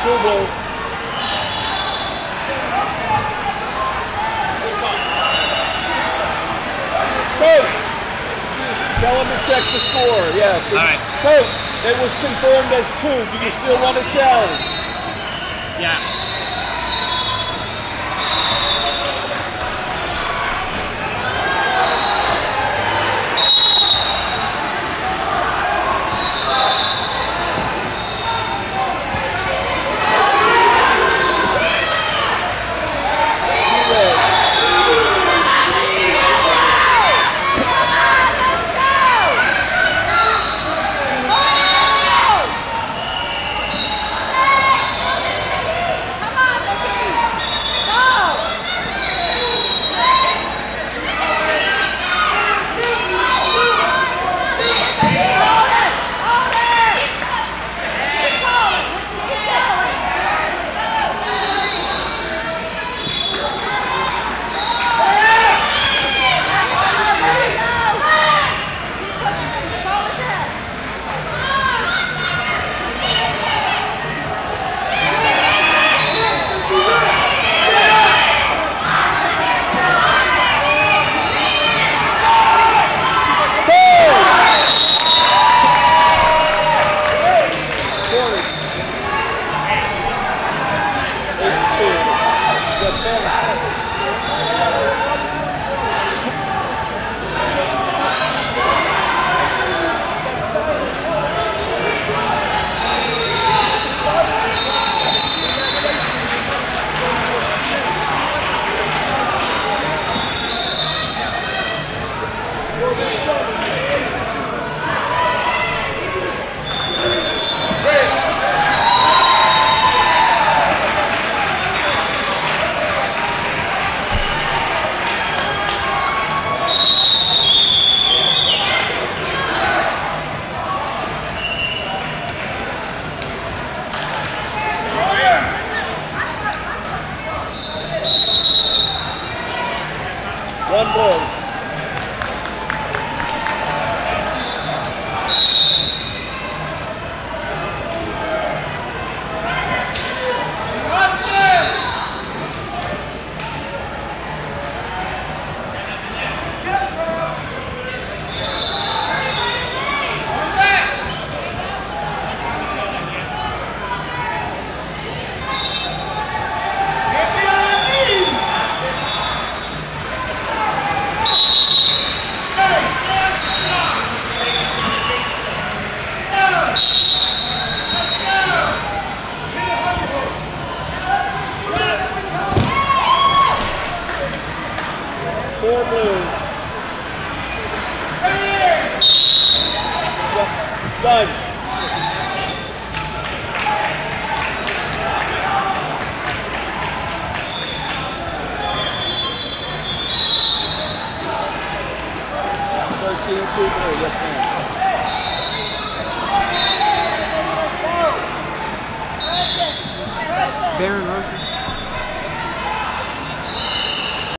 Two blue. Coach, tell him to check the score. Yes. All right. Coach, it was confirmed as two. Do you still want a challenge? Yeah. One blue. Done.